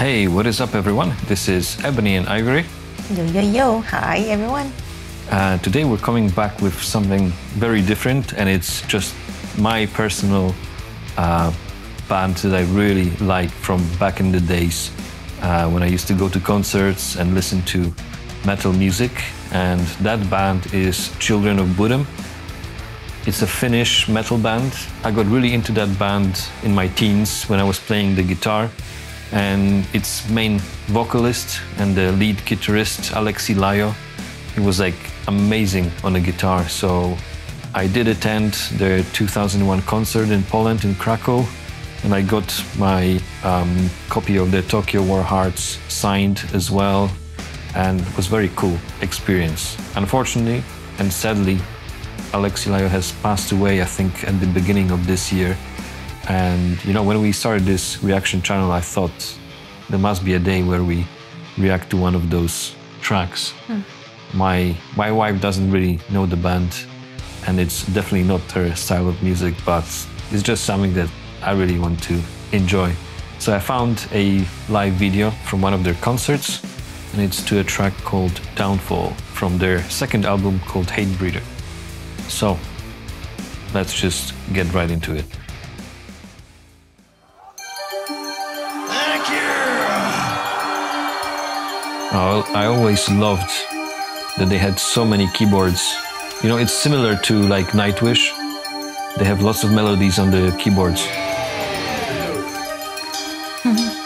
Hey, what is up, everyone? This is Ebony and Ivory. Yo, yo, yo. Hi, everyone. Uh, today we're coming back with something very different, and it's just my personal uh, band that I really like from back in the days uh, when I used to go to concerts and listen to metal music. And that band is Children of Bodom. It's a Finnish metal band. I got really into that band in my teens when I was playing the guitar. And its main vocalist and the lead guitarist, Alexi Laiho, he was like amazing on the guitar. So I did attend the 2001 concert in Poland, in Krakow, and I got my um, copy of the Tokyo Warhearts signed as well, and it was very cool experience. Unfortunately and sadly, Alexi Laiho has passed away, I think, at the beginning of this year. And you know, when we started this reaction channel, I thought there must be a day where we react to one of those tracks. Hmm. My my wife doesn't really know the band, and it's definitely not her style of music, but it's just something that I really want to enjoy. So I found a live video from one of their concerts, and it's to a track called Downfall from their second album called Hatebreeder. So let's just get right into it. I always loved that they had so many keyboards. You know, it's similar to like Nightwish. They have lots of melodies on the keyboards. Man,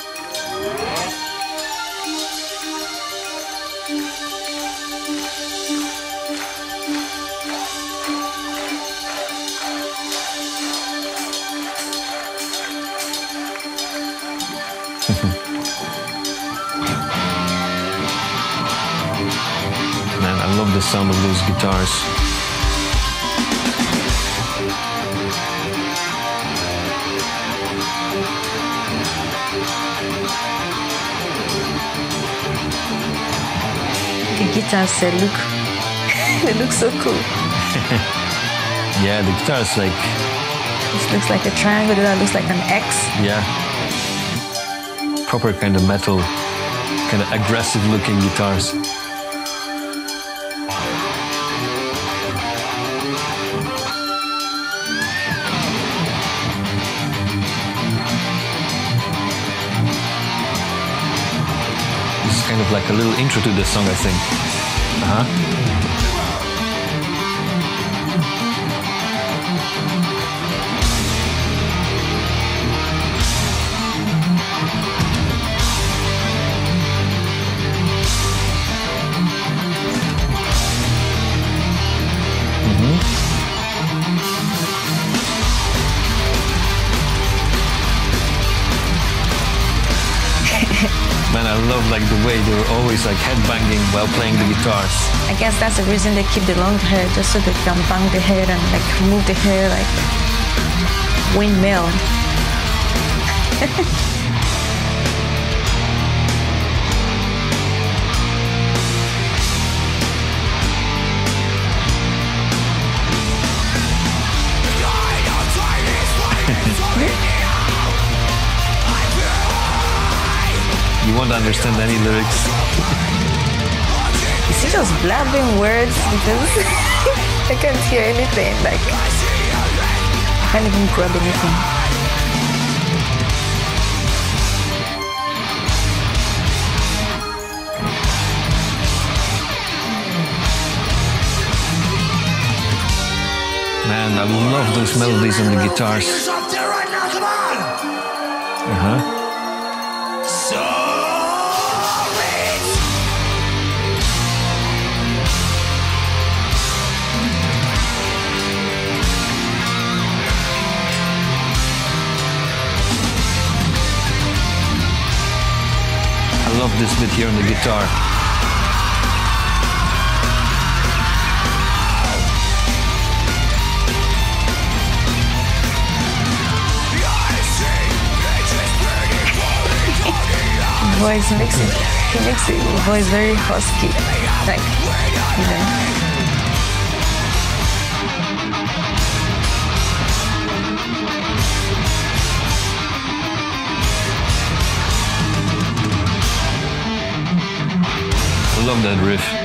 I love the sound of those guitars. The guitars, they look, they look so cool. Yeah, the guitars like, This looks like a triangle, that looks like an X. yeah, proper kind of metal, kind of aggressive looking guitars. Kind of like a little intro to the song, I think. Uh-huh. Man, like the way they were always like headbanging while playing the guitars. I guess that's the reason they keep the long hair, just so they can bang the hair and like move the hair like windmill. You won't understand any lyrics. Is he just blabbing words because I can't hear anything? Like, I can't even grab anything. Man, I love those melodies on the guitars. Fingers up uh-huh. Love this bit here on the guitar. voice makes it, he makes the voice very husky. Like, you know. Love that riff.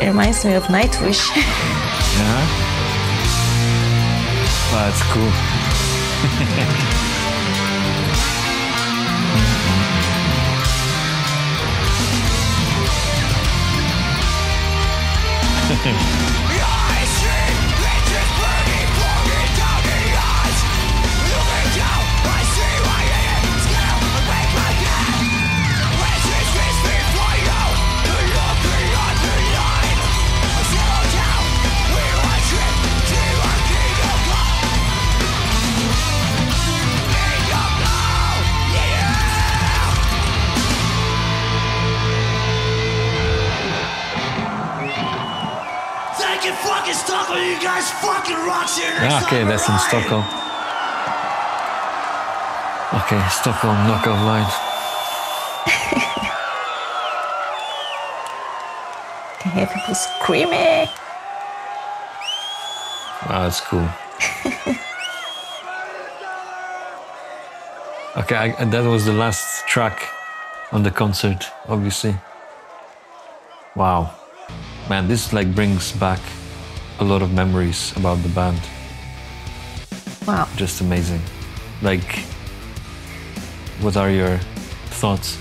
It reminds me of Nightwish. Yeah. Ah, That's cool. Thank you Stockholm, you guys fucking rocks here. Next Yeah, okay, time that's in around. Stockholm. Okay, Stockholm knockout line. can hear people screaming. Wow, that's cool. okay, I, and that was the last track on the concert, obviously. Wow, man, this like brings back a lot of memories about the band. Wow. Just amazing. Like, what are your thoughts?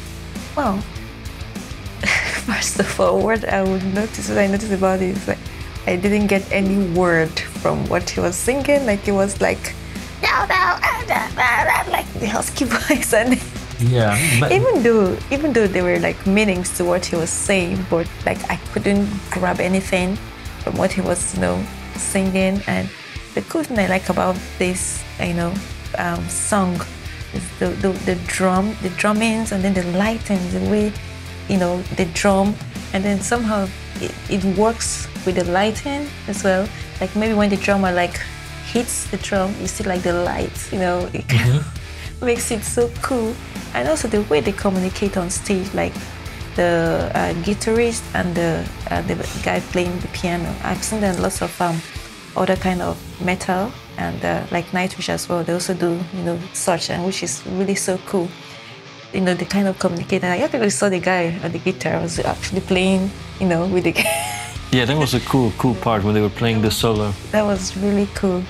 Well, first of all, what I would notice, what I noticed about it is like I didn't get any word from what he was singing. Like it was like, no, no, da, da, da," like the husky voice, and Yeah, But... even though even though there were like meanings to what he was saying, but like I couldn't grab anything from what he was, you know, singing. And the cool thing I like about this, you know, um, song is the, the the drum, the drummings, and then the lighting, the way, you know, the drum, and then somehow it, it works with the lighting as well. Like maybe when the drummer like hits the drum, you see like the lights, you know, it of makes it so cool. And also the way they communicate on stage, like the uh, guitarist and the uh, the guy playing the piano. I've seen them lots of um, other kind of metal and uh, like Nightwish as well. They also do you know such, and which is really so cool. You know, the kind of communicate. And I actually saw the guy on the guitar was actually playing, you know, with the. yeah, that was a cool, cool part when they were playing the solo. that was really cool.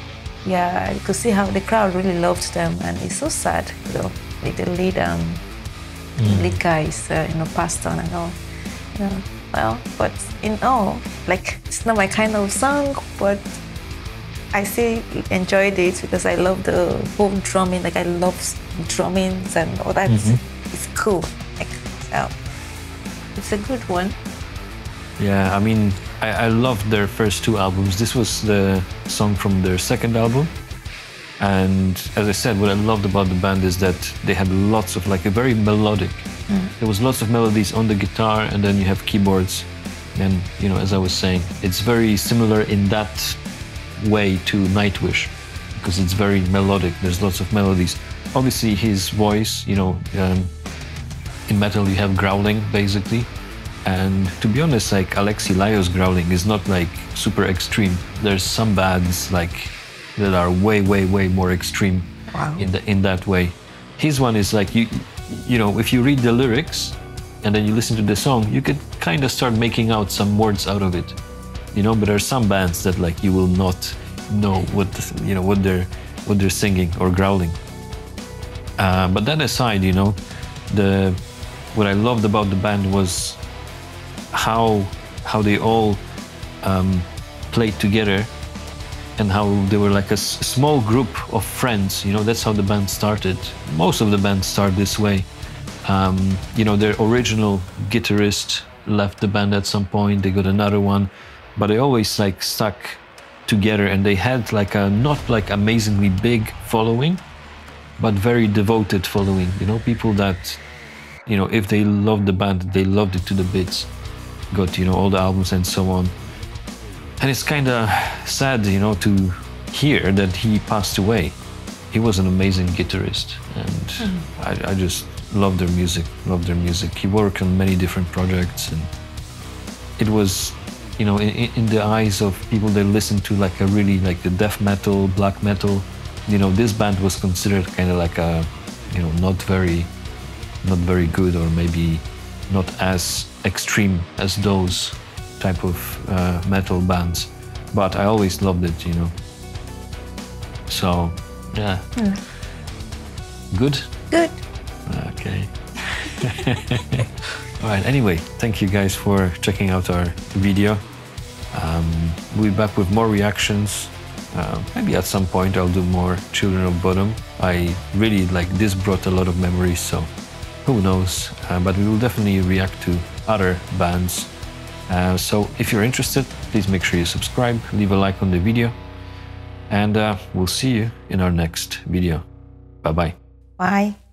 Yeah, you could see how the crowd really loved them, and it's so sad, you know, like the lead, um, lead guy is, uh, you know, passed on and all. You know, well, but in all, like it's not my kind of song, but I still enjoyed it because I love the whole drumming. Like I love drummings and all that. It's cool. Like, so it's a good one. Yeah, I mean, I, I loved their first two albums. This was the song from their second album. And as I said, what I loved about the band is that they had lots of, like, a very melodic. There was lots of melodies on the guitar, and then you have keyboards. And, you know, as I was saying, it's very similar in that way to Nightwish because it's very melodic. There's lots of melodies. Obviously, his voice, you know, um, in metal you have growling basically, And to be honest, like Alexi Laiho's growling is not like super extreme. There's some bands like that are way, way, way more extreme Wow. in the, in that way. His one is like you, you know, if you read the lyrics and then you listen to the song, you could kind of start making out some words out of it, you know. But there are some bands that like you will not know what you know what they're what they're singing or growling. Uh, but that aside, you know, the what I loved about the band was how how they all um, played together and how they were like a small group of friends. You know, that's how the band started. Most of the bands start this way. Um, you know, their original guitarist left the band at some point. They got another one, but they always like stuck together, and they had like a not like amazingly big following, but very devoted following. You know, people that, you know, if they loved the band, they loved it to the bits. Got you know all the albums and so on. And it's kind of sad, you know, to hear that he passed away. He was an amazing guitarist, and mm-hmm. I, I just love their music. Love their music. He worked on many different projects, and it was, you know, in, in the eyes of people that listen to like a really like the death metal, black metal, you know, this band was considered kind of like a, you know, not very, not very good, or maybe not as extreme as those type of uh, metal bands. But I always loved it, you know. So, yeah. Good. Good. Okay. All right. Anyway, thank you guys for checking out our video. Um, we'll be back with more reactions. Uh, maybe at some point I'll do more Children of Bodom. I really like this brought a lot of memories, so who knows? Uh, but we will definitely react to other bands. Uh, so if you're interested, please make sure you subscribe, leave a like on the video, and uh, we'll see you in our next video. Bye bye. Bye.